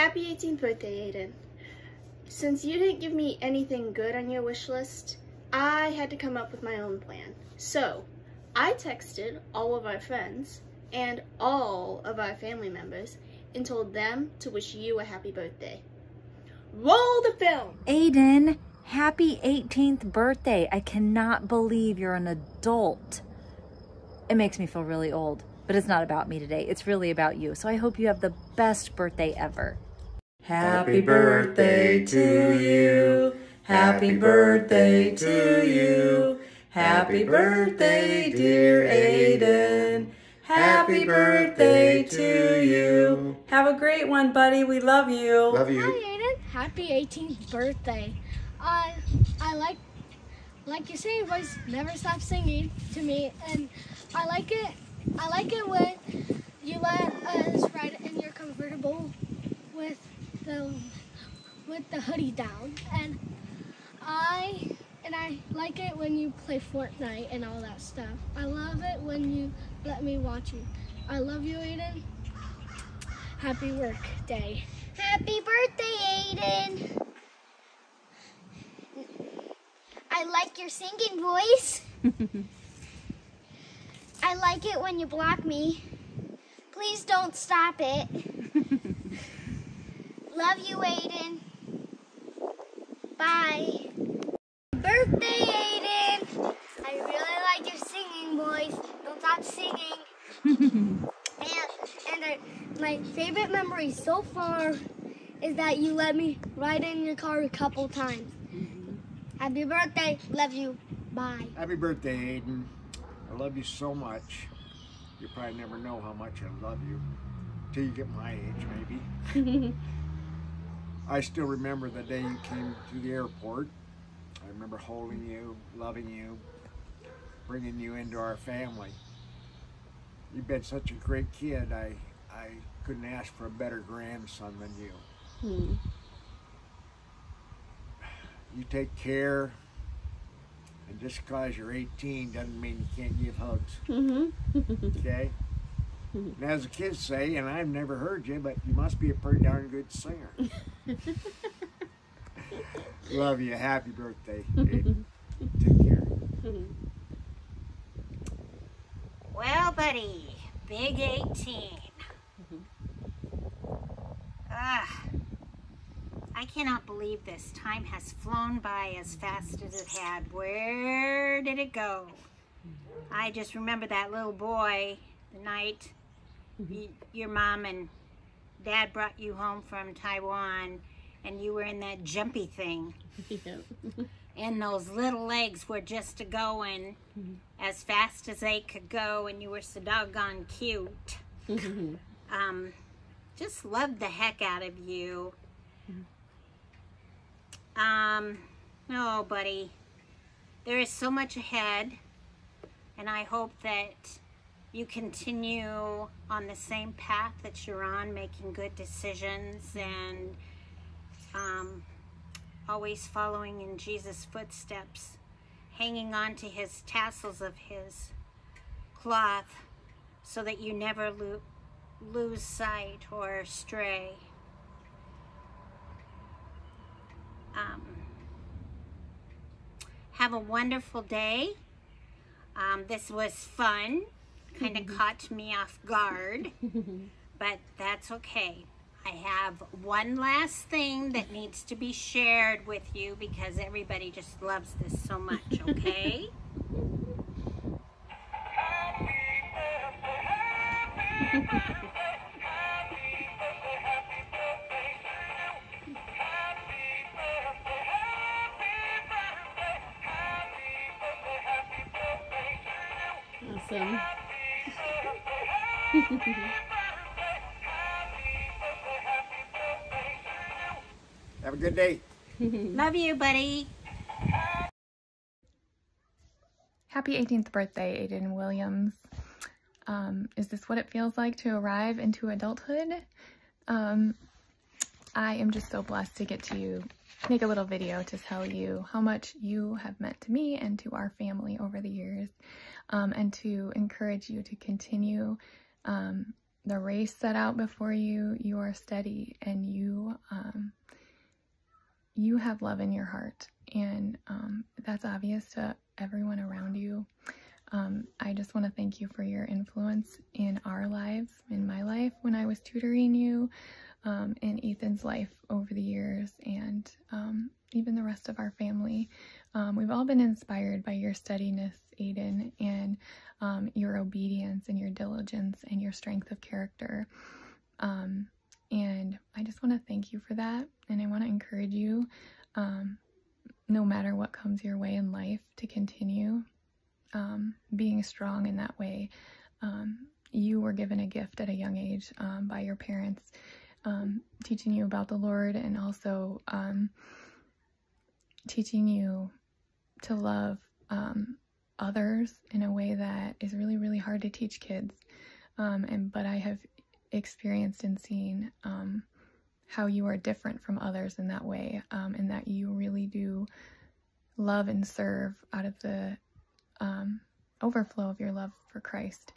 Happy 18th birthday, Aden. Since you didn't give me anything good on your wish list, I had to come up with my own plan. So, I texted all of our friends and all of our family members and told them to wish you a happy birthday. Roll the film! Aden, happy 18th birthday. I cannot believe you're an adult. It makes me feel really old, but it's not about me today. It's really about you. So I hope you have the best birthday ever. Happy birthday to you. Happy birthday to you. Happy birthday, dear Aden. Happy birthday to you. Have a great one, buddy. We love you. Love you. Hi, Aden. Happy 18th birthday. I I like like you say, boys never stop singing to me, and I like it. I like it when you let us ride in your convertible with the with the hoodie down, and I and I like it when you play Fortnite and all that stuff. I love it when you let me watch you. I love you, Aden. Happy work day. Happy birthday, Aden. I like your singing voice. I like it when you block me. Please don't stop it. Love you, Aden. Bye. Birthday, Aden. I really like your singing voice. Don't stop singing. and and I, my favorite memory so far is that you let me ride in your car a couple times. Happy birthday. Love you. Bye. Happy birthday, Aden. I love you so much. You probably never know how much I love you till you get my age, maybe. I still remember the day you came to the airport. I remember holding you, loving you, bringing you into our family. You've been such a great kid. I, I couldn't ask for a better grandson than you. Hmm. You take care, and just because you're 18 doesn't mean you can't give hugs. Mm-hmm. okay? And as the kids say, and I've never heard you, but you must be a pretty darn good singer. Love you. Happy birthday. Aden. Take care. Well, buddy, big 18. Ah, I cannot believe this. Time has flown by as fast as it had. Where did it go? I just remember that little boy the night y your mom and dad brought you home from Taiwan and you were in that jumpy thing. and those little legs were just a going as fast as they could go and you were so doggone cute. um, just loved the heck out of you. Um, no, buddy. There is so much ahead and I hope that you continue on the same path that you're on, making good decisions and um, always following in Jesus' footsteps, hanging on to his tassels of his cloth so that you never lo lose sight or stray. Um, have a wonderful day. Um, this was fun. Kind of mm-hmm. caught me off guard, but that's okay. I have one last thing that needs to be shared with you because everybody just loves this so much, okay? Awesome. Have a good day. Love you, buddy. Happy 18th birthday, Aden Williams. Um, is this what it feels like to arrive into adulthood? Um, I am just so blessed to get to you make a little video to tell you how much you have meant to me and to our family over the years, um, and to encourage you to continue um, the race set out before you, you are steady and you, um, you have love in your heart. And um, that's obvious to everyone around you. Um, I just want to thank you for your influence in our lives, in my life when I was tutoring you, um, in Ethan's life over the years, and um, even the rest of our family. Um, we've all been inspired by your steadiness, Aden, and um, your obedience and your diligence and your strength of character. Um, and I just want to thank you for that. And I want to encourage you, no matter what comes your way in life, to continue um, being strong in that way. Um, you were given a gift at a young age um, by your parents, um, teaching you about the Lord and also um, teaching you to love um, others in a way that is really, really hard to teach kids. and but I have experienced and seen how you are different from others in that way, and that you really do love and serve out of the um, overflow of your love for Christ.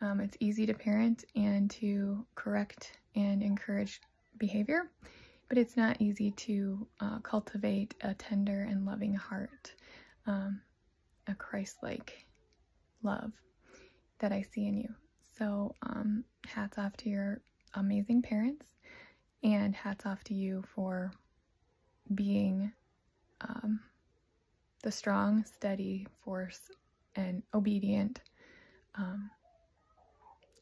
Um, it's easy to parent and to correct and encourage behavior, but it's not easy to uh, cultivate a tender and loving heart, um, a Christ like love that I see in you. So, um, hats off to your amazing parents, and hats off to you for being um, the strong, steady force and obedient um,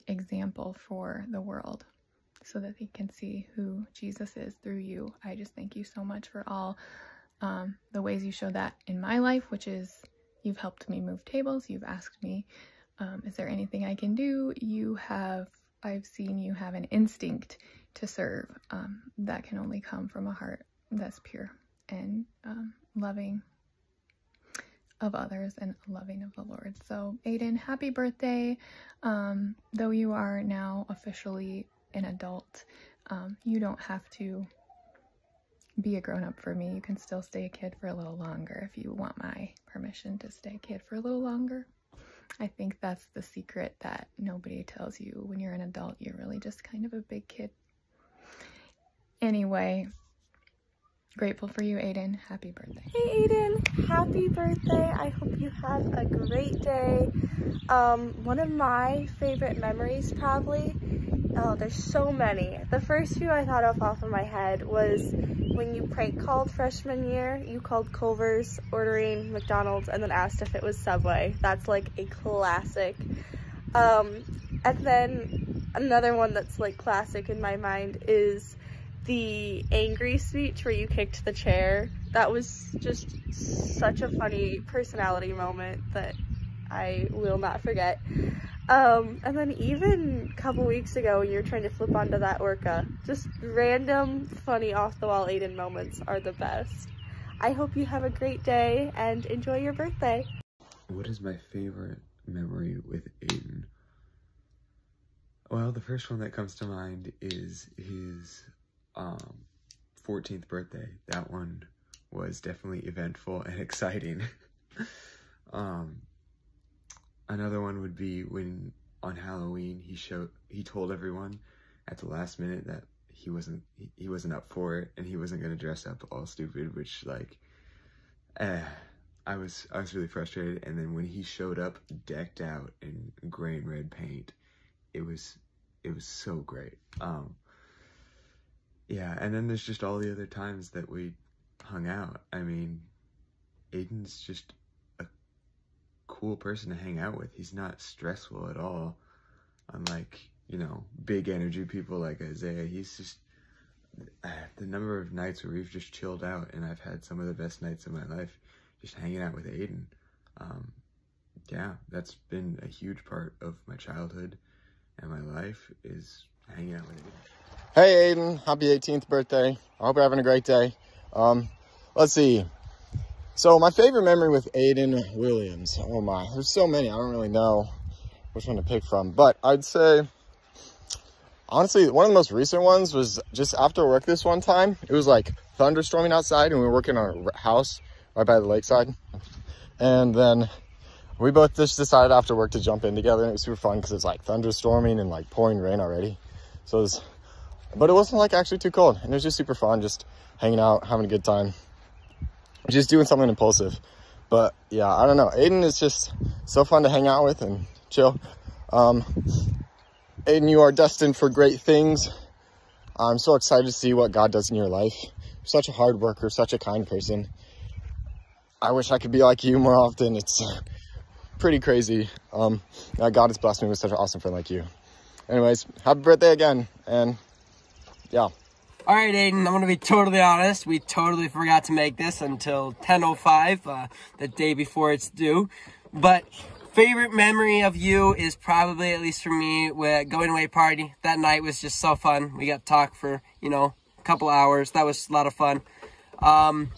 example for the world so that they can see who Jesus is through you. I just thank you so much for all um, the ways you show that in my life, which is you've helped me move tables, you've asked me, um, is there anything I can do? You have, I've seen you have an instinct to serve um, that can only come from a heart that's pure and um, loving of others and loving of the Lord. So, Aden, happy birthday. Um, though you are now officially an adult, um, you don't have to be a grown up for me. You can still stay a kid for a little longer if you want my permission to stay a kid for a little longer. I think that's the secret that nobody tells you when you're an adult. You're really just kind of a big kid. Anyway, Grateful for you, Aden. Happy birthday. Hey, Aden. Happy birthday. I hope you have a great day. Um, one of my favorite memories, probably, oh, there's so many. The first few I thought of off of my head was when you prank called freshman year. You called Culver's ordering McDonald's and then asked if it was Subway. That's like a classic. Um, and then another one that's like classic in my mind is the angry speech where you kicked the chair. That was just such a funny personality moment that I will not forget. Um, and then even a couple weeks ago when you were trying to flip onto that orca, just random funny off the wall Aden moments are the best. I hope you have a great day and enjoy your birthday. What is my favorite memory with Aden? Well, the first one that comes to mind is his um, 14th birthday. That one was definitely eventful and exciting. um, another one would be when on Halloween he showed he told everyone at the last minute that he wasn't he, wasn't up for it and he wasn't gonna dress up all stupid, which like, eh, I was I was really frustrated. And then when he showed up decked out in gray and red paint, it was it was so great. Um, yeah, and then there's just all the other times that we hung out. I mean, Aden's just cool person to hang out with. He's not stressful at all. Unlike, you know, big energy people like Isaiah. He's just uh, the number of nights where we've just chilled out and I've had some of the best nights of my life just hanging out with Aden. Um, yeah, that's been a huge part of my childhood and my life is hanging out with Aden. Hey Aden, happy 18th birthday. I hope you're having a great day. Um, let's see. So my favorite memory with Aden Williams. Oh my, there's so many. I don't really know which one to pick from, but I'd say, honestly, one of the most recent ones was just after work this one time. It was like thunderstorming outside and we were working on a house right by the lakeside. And then we both just decided after work to jump in together and it was super fun because it's like thunderstorming and like pouring rain already. So it was, but it wasn't like actually too cold and it was just super fun, just hanging out, having a good time, just doing something impulsive. But yeah, I don't know. Aden is just so fun to hang out with and chill. Um, Aden, you are destined for great things. I'm so excited to see what God does in your life. You're such a hard worker, such a kind person. I wish I could be like you more often. It's pretty crazy. Um, God has blessed me with such an awesome friend like you. Anyways, happy birthday again. And yeah. All right, Aden, I'm going to be totally honest. We totally forgot to make this until 10.05, uh, the day before it's due. But favorite memory of you is probably, at least for me, with going away party. That night was just so fun. We got to talk for, you know, a couple hours. That was a lot of fun. Um,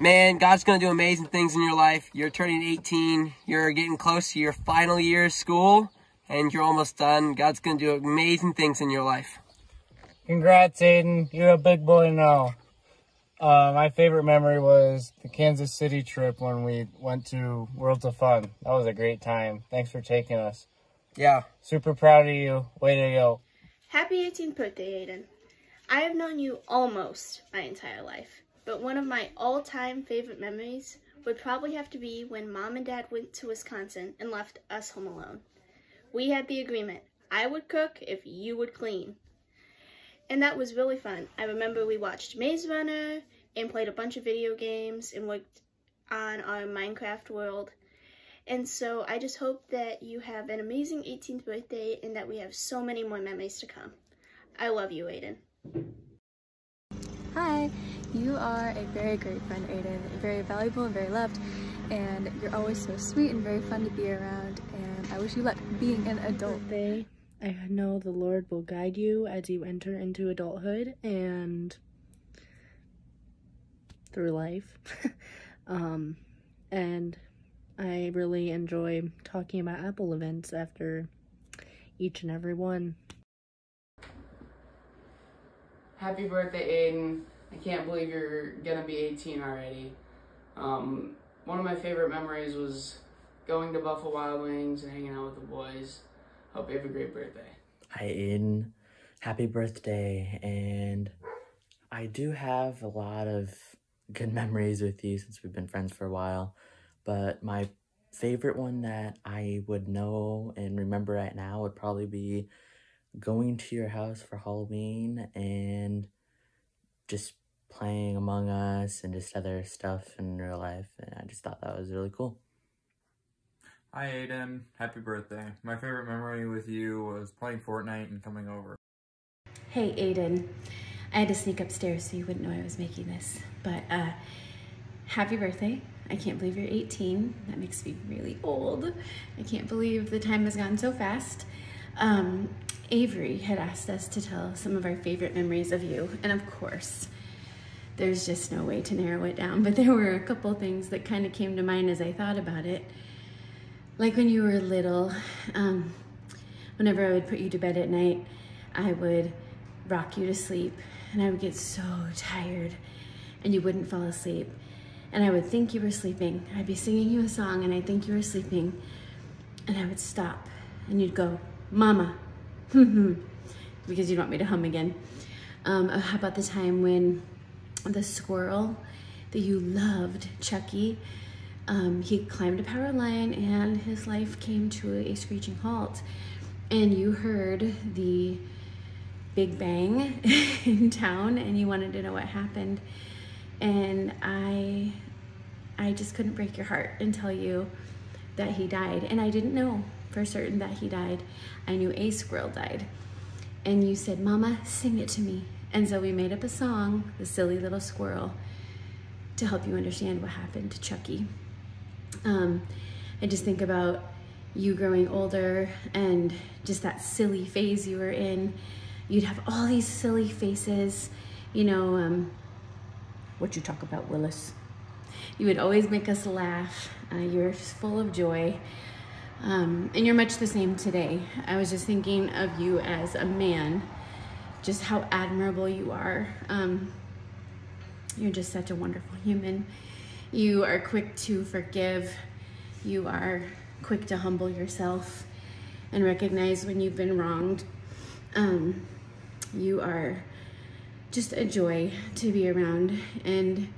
man, God's going to do amazing things in your life. You're turning 18. You're getting close to your final year of school, and you're almost done. God's going to do amazing things in your life. Congrats, Aden. You're a big boy now. Uh, my favorite memory was the Kansas City trip when we went to Worlds of Fun. That was a great time. Thanks for taking us. Yeah. Super proud of you. Way to go. Happy 18th birthday, Aden. I have known you almost my entire life, but one of my all-time favorite memories would probably have to be when mom and dad went to Wisconsin and left us home alone. We had the agreement, I would cook if you would clean. And that was really fun. I remember we watched Maze Runner and played a bunch of video games and worked on our Minecraft world. And so I just hope that you have an amazing 18th birthday and that we have so many more memories to come. I love you, Aden. Hi, you are a very great friend, Aden. Very valuable and very loved. And you're always so sweet and very fun to be around. And I wish you luck being an adult. I know the Lord will guide you as you enter into adulthood and through life. um, and I really enjoy talking about Apple events after each and every one. Happy birthday, Aden. I can't believe you're gonna be 18 already. Um, one of my favorite memories was going to Buffalo Wild Wings and hanging out with the boys. Hope you have a great birthday. Hi, Aden. Happy birthday. And I do have a lot of good memories with you since we've been friends for a while. But my favorite one that I would know and remember right now would probably be going to your house for Halloween and just playing Among Us and just other stuff in real life. And I just thought that was really cool. Hi Aden, happy birthday. My favorite memory with you was playing Fortnite and coming over. Hey Aden, I had to sneak upstairs so you wouldn't know I was making this, but uh, happy birthday. I can't believe you're 18. That makes me really old. I can't believe the time has gone so fast. Um, Avery had asked us to tell some of our favorite memories of you, and of course, there's just no way to narrow it down, but there were a couple things that kind of came to mind as I thought about it like when you were little, um, whenever I would put you to bed at night, I would rock you to sleep and I would get so tired and you wouldn't fall asleep. And I would think you were sleeping. I'd be singing you a song and I'd think you were sleeping and I would stop and you'd go, Mama, because you'd want me to hum again. Um, how about the time when the squirrel that you loved, Chucky, um, he climbed a power line and his life came to a screeching halt. And you heard the big bang in town and you wanted to know what happened. And I, I just couldn't break your heart and tell you that he died. And I didn't know for certain that he died. I knew a squirrel died. And you said, Mama, sing it to me. And so we made up a song, The Silly Little Squirrel, to help you understand what happened to Chucky. Um, I just think about you growing older and just that silly phase you were in. You'd have all these silly faces, you know, um, what you talk about, Willis. You would always make us laugh. Uh, you were full of joy. Um, and you're much the same today. I was just thinking of you as a man, just how admirable you are. Um, you're just such a wonderful human. You are quick to forgive. You are quick to humble yourself and recognize when you've been wronged. Um, you are just a joy to be around and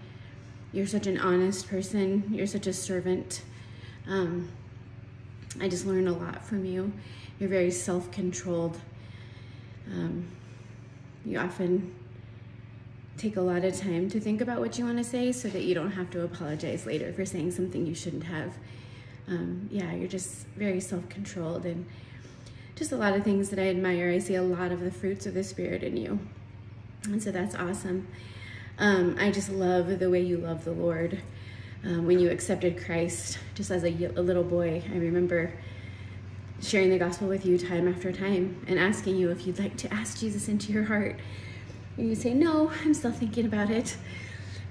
you're such an honest person. You're such a servant. Um, I just learned a lot from you. You're very self-controlled. Um, you often take a lot of time to think about what you want to say so that you don't have to apologize later for saying something you shouldn't have. Um, yeah, you're just very self-controlled and just a lot of things that I admire. I see a lot of the fruits of the Spirit in you. And so that's awesome. Um, I just love the way you love the Lord. Um, when you accepted Christ, just as a, a little boy, I remember sharing the gospel with you time after time and asking you if you'd like to ask Jesus into your heart. And you say, no, I'm still thinking about it.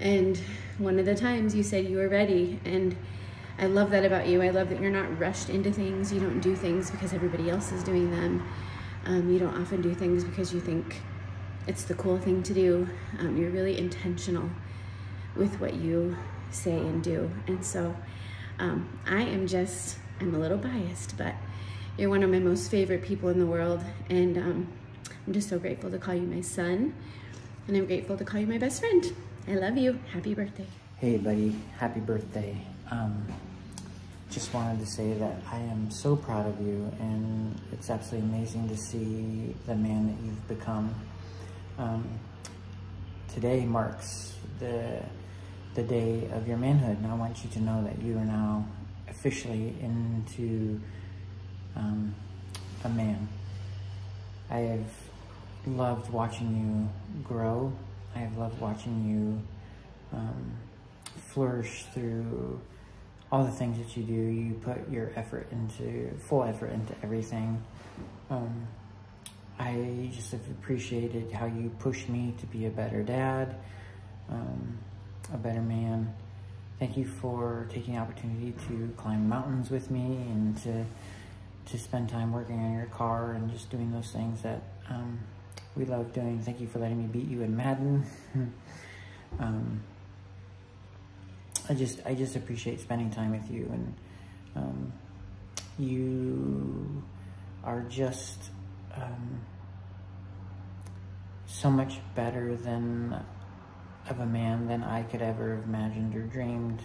And one of the times you said you were ready. And I love that about you. I love that you're not rushed into things. You don't do things because everybody else is doing them. Um, you don't often do things because you think it's the cool thing to do. Um, you're really intentional with what you say and do. And so um, I am just, I'm a little biased, but you're one of my most favorite people in the world. And um, I'm just so grateful to call you my son. And I'm grateful to call you my best friend. I love you. Happy birthday. Hey, buddy. Happy birthday. Um, just wanted to say that I am so proud of you, and it's absolutely amazing to see the man that you've become. Um, today marks the the day of your manhood, and I want you to know that you are now officially into um, a man. I have loved watching you grow. I have loved watching you um, flourish through all the things that you do. You put your effort into, full effort into everything. Um, I just have appreciated how you pushed me to be a better dad, um, a better man. Thank you for taking the opportunity to climb mountains with me and to to spend time working on your car and just doing those things that um, we love doing. Thank you for letting me beat you in Madden. um, I just I just appreciate spending time with you and um, you are just um, so much better than of a man than I could ever have imagined or dreamed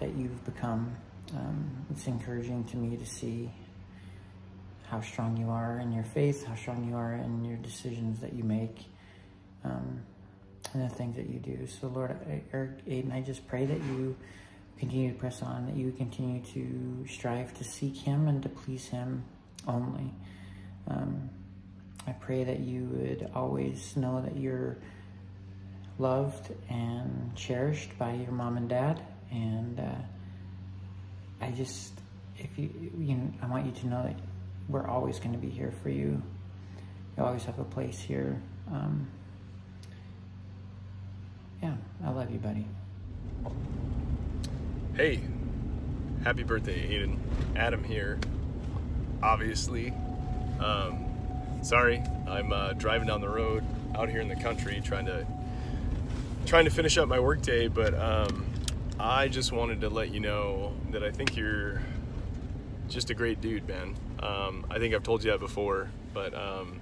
that you've become. Um, it's encouraging to me to see how strong you are in your faith, how strong you are in your decisions that you make, um, and the things that you do. So, Lord, Eric, Aden, I just pray that you continue to press on, that you continue to strive to seek Him and to please Him only. Um, I pray that you would always know that you're loved and cherished by your mom and dad, and uh, I just, if you, you know, I want you to know that we're always going to be here for you. You always have a place here. Um, yeah, I love you, buddy. Hey, happy birthday, Aden. Adam here, obviously. Um, sorry, I'm uh, driving down the road out here in the country trying to trying to finish up my workday, but um, I just wanted to let you know that I think you're just a great dude, man. Um, I think I've told you that before, but um,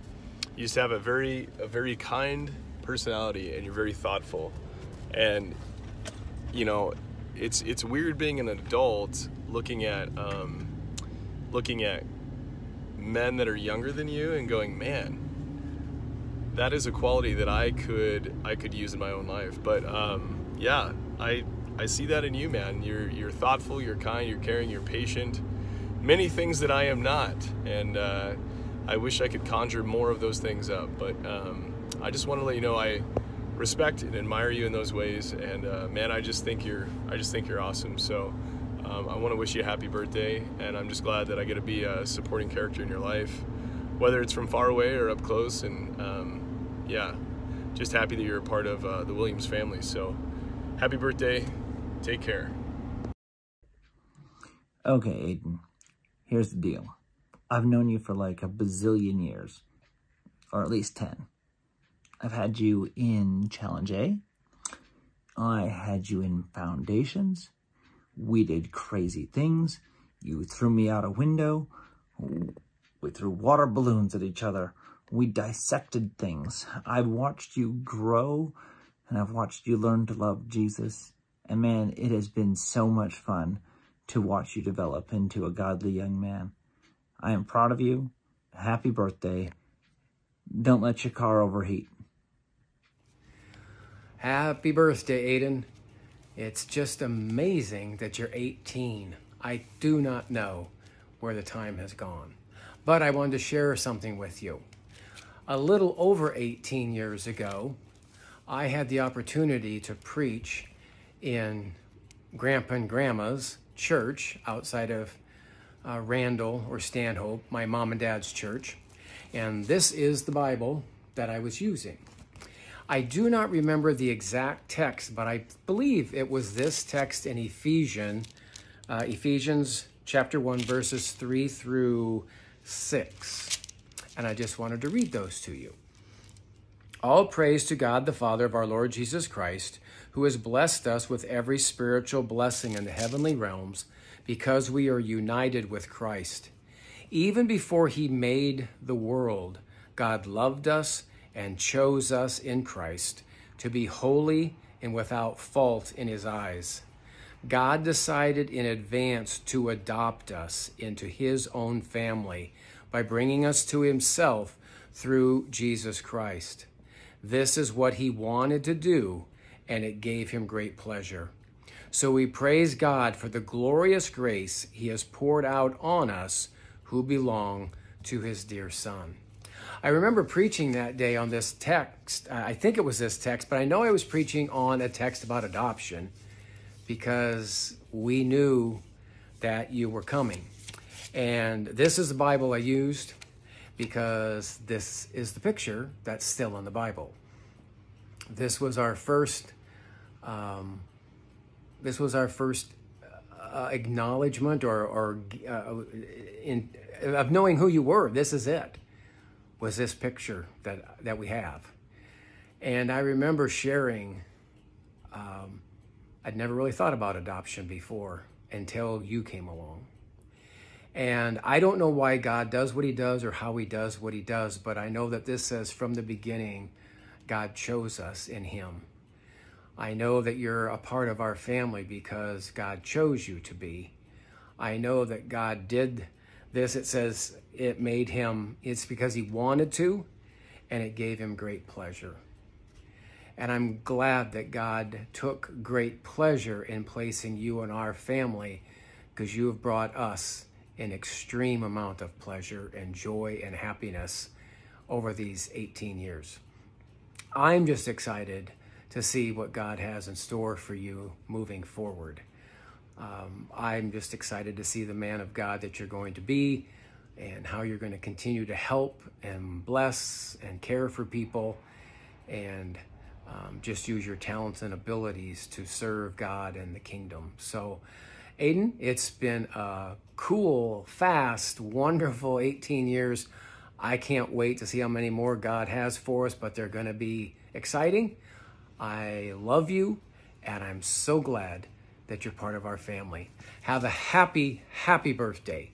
you just have a very, a very kind personality, and you're very thoughtful. And you know, it's it's weird being an adult looking at um, looking at men that are younger than you and going, man, that is a quality that I could I could use in my own life. But um, yeah, I I see that in you, man. You're you're thoughtful, you're kind, you're caring, you're patient. Many things that I am not, and uh, I wish I could conjure more of those things up. But um, I just want to let you know I respect and admire you in those ways. And uh, man, I just think you're I just think you're awesome. So um, I want to wish you a happy birthday, and I'm just glad that I get to be a supporting character in your life, whether it's from far away or up close. And um, yeah, just happy that you're a part of uh, the Williams family. So happy birthday. Take care. Okay, Aden. Here's the deal. I've known you for like a bazillion years, or at least 10. I've had you in Challenge A. I had you in Foundations. We did crazy things. You threw me out a window. We threw water balloons at each other. We dissected things. I've watched you grow and I've watched you learn to love Jesus. And man, it has been so much fun to watch you develop into a godly young man. I am proud of you. Happy birthday. Don't let your car overheat. Happy birthday, Aden. It's just amazing that you're 18. I do not know where the time has gone, but I wanted to share something with you. A little over 18 years ago, I had the opportunity to preach in Grandpa and Grandma's church outside of uh, Randall or Stanhope, my mom and dad's church. And this is the Bible that I was using. I do not remember the exact text, but I believe it was this text in Ephesians, uh, Ephesians chapter 1, verses 3 through 6. And I just wanted to read those to you. All praise to God, the Father of our Lord Jesus Christ, who has blessed us with every spiritual blessing in the heavenly realms because we are united with Christ. Even before he made the world, God loved us and chose us in Christ to be holy and without fault in his eyes. God decided in advance to adopt us into his own family by bringing us to himself through Jesus Christ. This is what he wanted to do, and it gave him great pleasure. So we praise God for the glorious grace he has poured out on us who belong to his dear Son. I remember preaching that day on this text. I think it was this text, but I know I was preaching on a text about adoption because we knew that you were coming. And this is the Bible I used because this is the picture that's still in the Bible. This was our first um, this was our first uh, acknowledgement or, or uh, in, of knowing who you were. This is it. Was this picture that that we have? And I remember sharing. Um, I'd never really thought about adoption before until you came along. And I don't know why God does what he does or how he does what he does, but I know that this says from the beginning, God chose us in him. I know that you're a part of our family because God chose you to be. I know that God did this. It says it made him, it's because he wanted to, and it gave him great pleasure. And I'm glad that God took great pleasure in placing you in our family because you have brought us an extreme amount of pleasure and joy and happiness over these 18 years. I'm just excited to see what God has in store for you moving forward. Um, I'm just excited to see the man of God that you're going to be and how you're going to continue to help and bless and care for people and um, just use your talents and abilities to serve God and the kingdom. So, Aden, it's been a cool, fast, wonderful 18 years. I can't wait to see how many more God has for us, but they're going to be exciting. I love you, and I'm so glad that you're part of our family. Have a happy, happy birthday,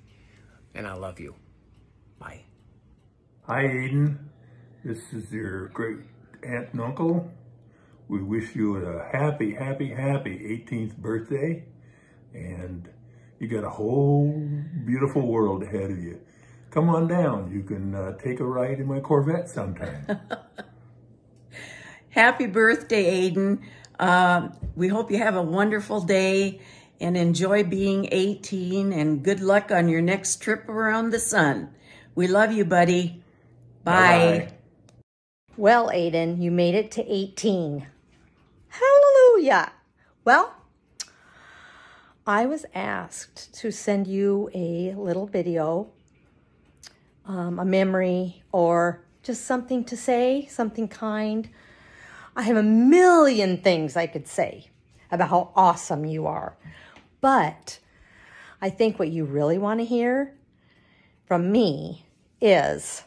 and I love you. Bye. Hi, Aden. This is your great aunt and uncle. We wish you a happy, happy, happy 18th birthday. And you got a whole beautiful world ahead of you. Come on down. You can uh, take a ride in my Corvette sometime. Happy birthday, Aden. Uh, we hope you have a wonderful day and enjoy being 18 and good luck on your next trip around the sun. We love you, buddy. Bye. Bye. Well, Aden, you made it to 18. Hallelujah. Well, I was asked to send you a little video, um, a memory, or just something to say, something kind I have a million things I could say about how awesome you are. But I think what you really want to hear from me is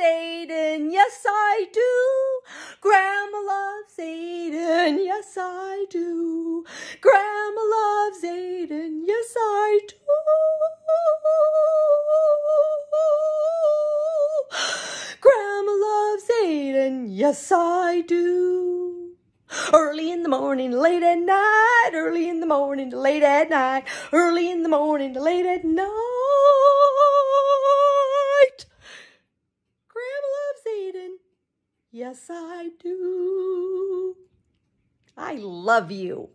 Aden, yes I do. Grandma loves Aden, yes I do. Grandma loves Aden, yes I do. Grandma loves Aden, yes I do. Early in the morning, late at night, early in the morning late at night, early in the morning late at night. Grandma loves Aden. Yes, I do. I love you.